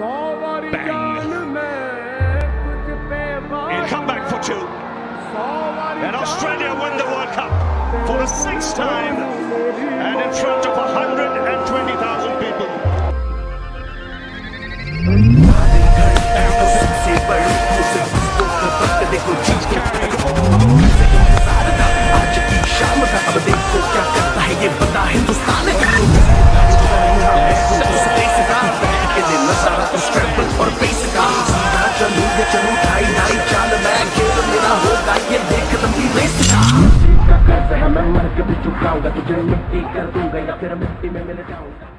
Bang. He'll come back for two. And Australia win the World Cup for the sixth time and in front of 120,000 people. मैं मर के भी चुकाऊँगा, तुझे मिट्टी कर दूँगा या फिर मिट्टी में मिल जाऊँगा।